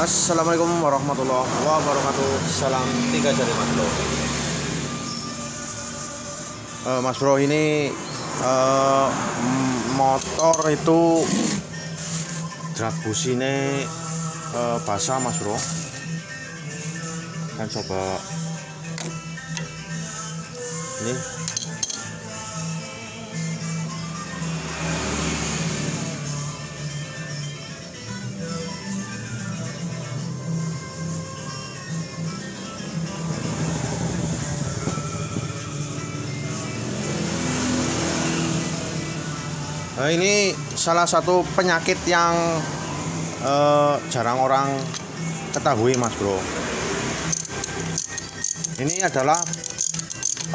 Assalamualaikum warahmatullahi wabarakatuh. Salam tiga jari mas bro. Eh, Mas bro ini m- Motor itu Drat busine eh, basah mas bro. Kan coba. Ini Nah, ini salah satu penyakit yang eh, jarang orang ketahui, Mas Bro. Ini adalah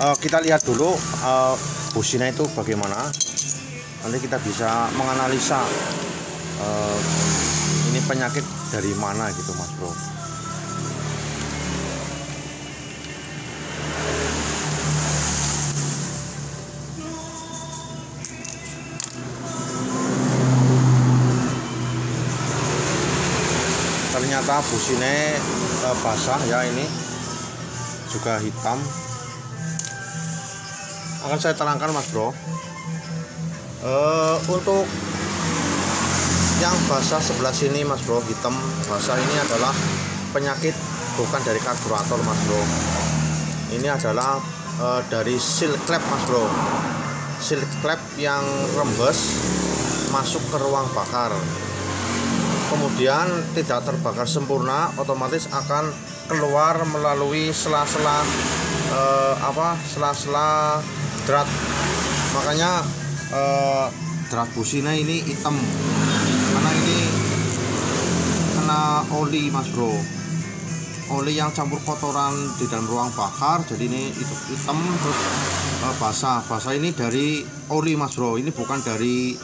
eh, kita lihat dulu eh, busina itu bagaimana. Nanti kita bisa menganalisa eh, ini penyakit dari mana gitu, Mas Bro. Ternyata busine eh, basah ya ini. Juga hitam. Akan saya terangkan mas bro. Eh, untuk yang basah sebelah sini mas bro hitam. Basah ini adalah penyakit bukan dari karburator mas bro. Ini adalah eh, dari seal clap mas bro. Seal clap yang rembes masuk ke ruang bakar kemudian tidak terbakar sempurna otomatis akan keluar melalui sela-sela eh, apa sela-sela drat. Makanya eh, drat busina ini hitam. Karena ini kena oli mas bro. Oli yang campur kotoran di dalam ruang bakar jadi ini itu hitam terus eh, basah. Basah ini dari oli mas bro. Ini bukan dari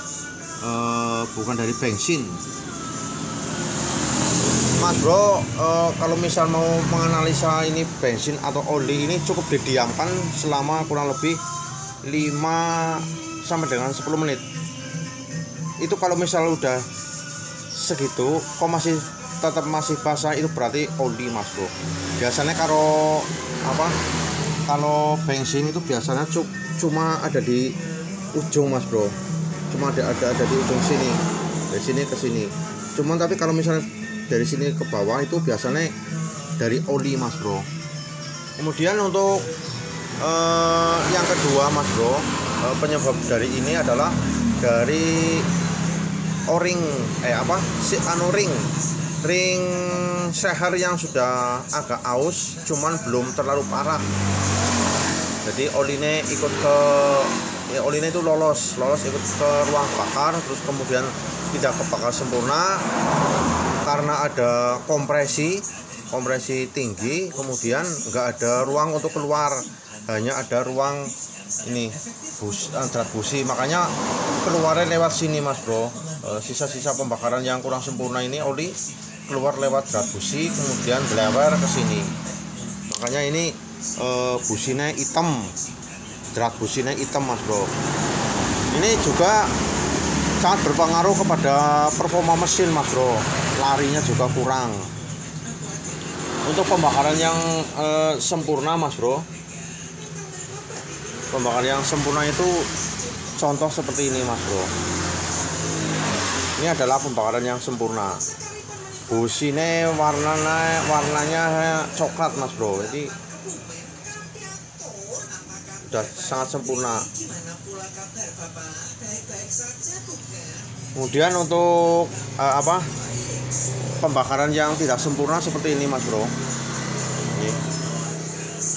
eh, bukan dari bensin Mas bro, eh, kalau misal mau menganalisa ini bensin atau oli ini cukup didiamkan selama kurang lebih 5 sampai dengan 10 menit. Itu kalau misal udah segitu, kok masih tetap masih basah itu berarti oli mas bro. Biasanya kalau apa? Kalau bensin itu biasanya cu- cuma ada di ujung mas bro. Cuma ada ada ada di ujung sini, dari sini ke sini. Cuman tapi kalau misalnya dari sini ke bawah itu biasanya dari oli mas bro. Kemudian untuk eh, yang kedua mas bro eh, penyebab dari ini adalah dari o-ring eh apa? Si anu ring. Ring seher yang sudah agak aus cuman belum terlalu parah. Jadi olinya ikut ke ya olinya itu lolos. Lolos ikut ke ruang bakar terus kemudian tidak kebakar sempurna karena ada kompresi kompresi tinggi kemudian nggak ada ruang untuk keluar. Hanya ada ruang ini bus antara busi. Makanya keluarnya lewat sini mas bro. Eh, sisa-sisa pembakaran yang kurang sempurna ini oli keluar lewat drat busi kemudian belewer ke sini. Makanya ini eh, businya hitam drat businya hitam mas bro. Ini juga sangat berpengaruh kepada performa mesin mas bro larinya juga kurang. Untuk pembakaran yang eh, sempurna mas bro. Pembakaran yang sempurna itu contoh seperti ini mas bro. Ini adalah pembakaran yang sempurna. Busine warnanya warnanya coklat mas bro. Jadi sudah sangat sempurna. Kemudian untuk eh, apa pembakaran yang tidak sempurna seperti ini mas bro.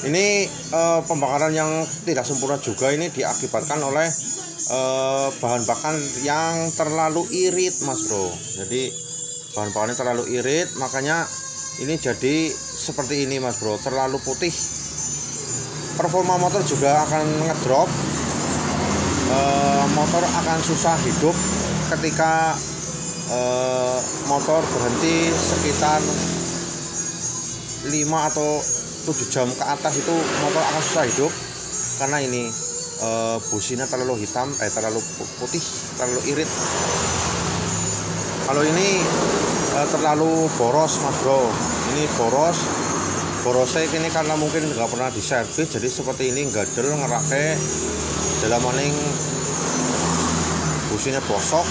Ini, eh, pembakaran yang tidak sempurna juga ini diakibatkan oleh eh, bahan bakar yang terlalu irit mas bro. Jadi bahan bakarnya terlalu irit makanya ini jadi seperti ini mas bro. Terlalu putih. Performa motor juga akan ngedrop. Eh, motor akan susah hidup ketika eh, motor berhenti sekitar 5 atau 7 jam ke atas itu motor akan susah hidup. Karena ini eh, businya terlalu hitam eh terlalu pu- putih terlalu irit. Kalau ini uh, terlalu boros mas bro. Ini boros. Borosnya ini karena mungkin nggak pernah diservis jadi seperti ini gadel ngerake. Dalam maning businya bosok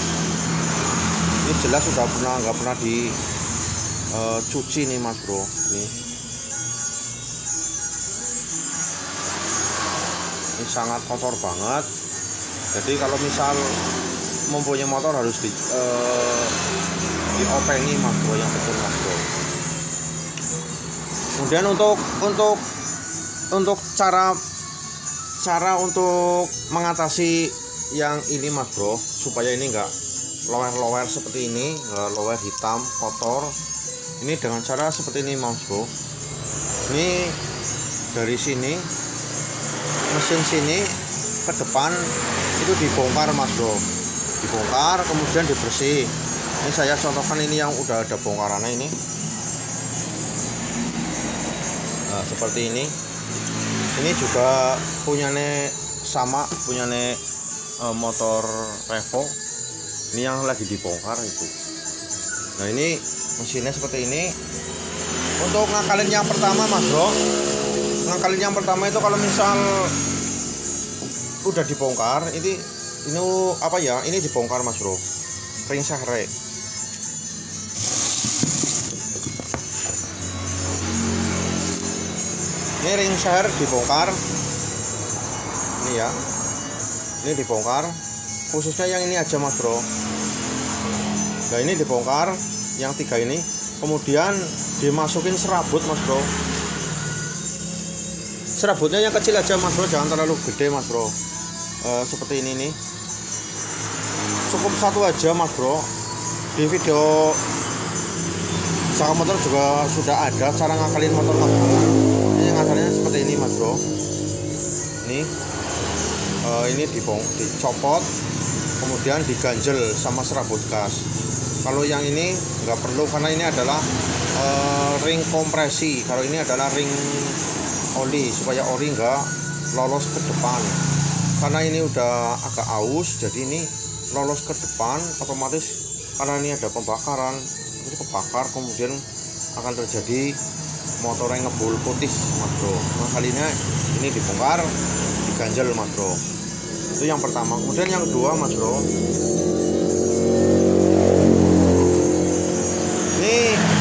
ini jelas sudah pernah nggak pernah dicuci uh, nih mas bro. Ini. Ini sangat kotor banget. Jadi kalau misal mempunyai motor harus di uh, diopengi mas bro yang betul mas bro. Kemudian untuk untuk untuk cara cara untuk mengatasi yang ini mas bro supaya ini enggak lower-lower seperti ini lower hitam kotor. Ini dengan cara seperti ini mas bro. Ini dari sini mesin sini ke depan itu dibongkar mas bro. Dibongkar kemudian dibersih. Ini saya contohkan ini yang udah ada bongkarannya ini. Nah seperti ini. Ini juga punyane sama punyane e, motor Revo ini yang lagi dibongkar itu. Nah ini mesinnya seperti ini. Untuk ngakalin yang pertama mas bro. Ngakalin yang pertama itu kalau misal udah dibongkar ini ini apa ya? Ini dibongkar mas bro. Ring sehre ini ring share dibongkar. Ini ya. Ini dibongkar khususnya yang ini aja mas bro. Nah ini dibongkar yang tiga ini. Kemudian dimasukin serabut mas bro. Serabutnya yang kecil aja mas bro. Jangan terlalu gede mas bro. E, seperti ini nih cukup satu aja mas bro. Di video Saka motor juga sudah ada cara ngakalin motor mas bro. Ngasalnya seperti ini mas bro. Ini uh, ini dibong dicopot kemudian diganjel sama serabut gas. Kalau yang ini nggak perlu karena ini adalah uh, ring kompresi. Kalau ini adalah ring oli supaya oli nggak lolos ke depan. Karena ini udah agak aus jadi ini lolos ke depan otomatis karena ini ada pembakaran itu kebakar kemudian akan terjadi motor yang ngebul putih mas bro. Nah kalinya ini dibongkar diganjel mas bro. Itu yang pertama. Kemudian yang kedua mas bro. Ini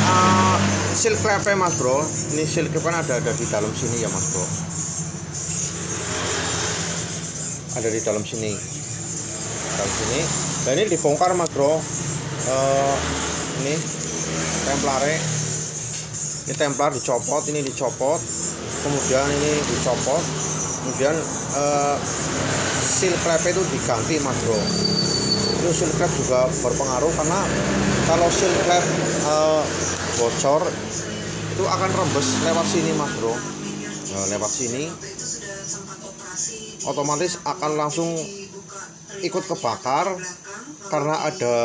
uh, silk clamp mas bro. Ini silk kan ada ada di dalam sini ya mas bro. Ada di dalam sini. Dalam sini. Dan ini dibongkar mas bro. Uh, ini templare ini templar dicopot ini dicopot. Kemudian ini dicopot. Kemudian uh, seal klep itu diganti mas bro. Itu seal klep juga berpengaruh karena kalau seal klep uh, bocor itu akan rembes lewat sini mas bro. Nah, lewat sini. Otomatis akan langsung ikut kebakar karena ada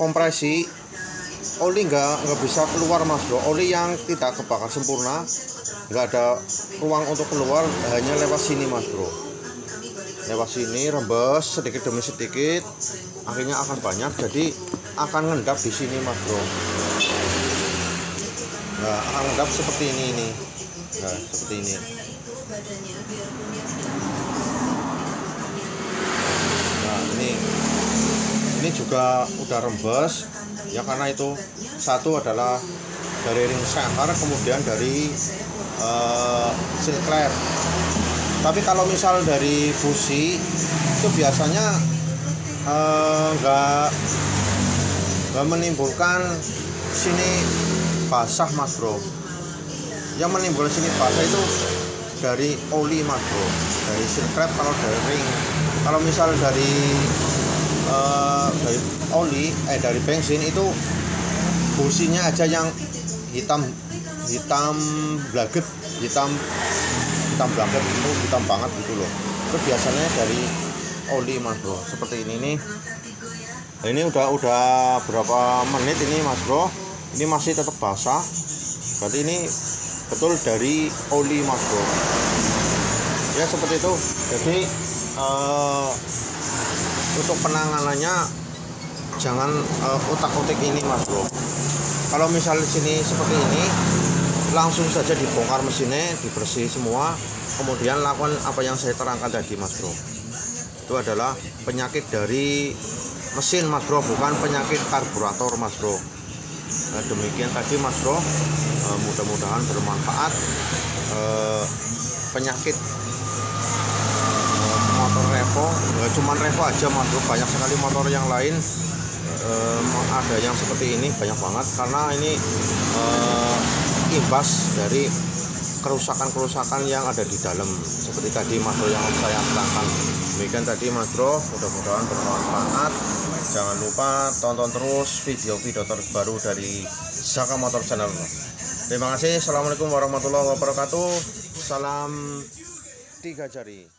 kompresi oli nggak nggak bisa keluar mas bro. Oli yang tidak kebakar sempurna nggak ada ruang untuk keluar hanya lewat sini mas bro. Lewat sini rembes sedikit demi sedikit akhirnya akan banyak jadi akan ngendap di sini mas bro. Nah akan ngendap seperti ini ini. Nah seperti ini. Nah ini. Ini juga udah rembes ya karena itu satu adalah dari ring sangkar kemudian dari uh, silkler. Tapi kalau misal dari busi itu biasanya enggak uh, enggak menimbulkan sini basah mas bro. Yang menimbulkan sini basah itu dari oli mas bro. Dari silkler kalau dari ring. Kalau misal dari uh, dari oli eh dari bensin itu businya aja yang hitam hitam blaget hitam hitam blaget itu hitam banget gitu loh. Itu biasanya dari oli mas bro. Seperti ini nih. Nah, ini udah udah berapa menit ini mas bro? Ini masih tetap basah. Berarti ini betul dari oli mas bro. Ya seperti itu. Jadi uh, untuk penanganannya jangan uh, utak-utik ini mas bro. Kalau misal di sini seperti ini langsung saja dibongkar mesinnya dibersih semua. Kemudian lakukan apa yang saya terangkan tadi mas bro. Itu adalah penyakit dari mesin mas bro bukan penyakit karburator mas bro. Nah, demikian tadi mas bro. E, mudah-mudahan bermanfaat. E, penyakit revo. E, cuman revo aja mas. Bro banyak sekali motor yang lain. E, ada yang seperti ini banyak banget. Karena ini e, imbas dari kerusakan-kerusakan yang ada di dalam. Seperti tadi mas bro yang saya terangkan demikian tadi mas bro. Mudah-mudahan bermanfaat. Jangan lupa tonton terus video-video terbaru dari Saka Motor Channel. Terima kasih. Assalamualaikum warahmatullahi wabarakatuh. Salam tiga jari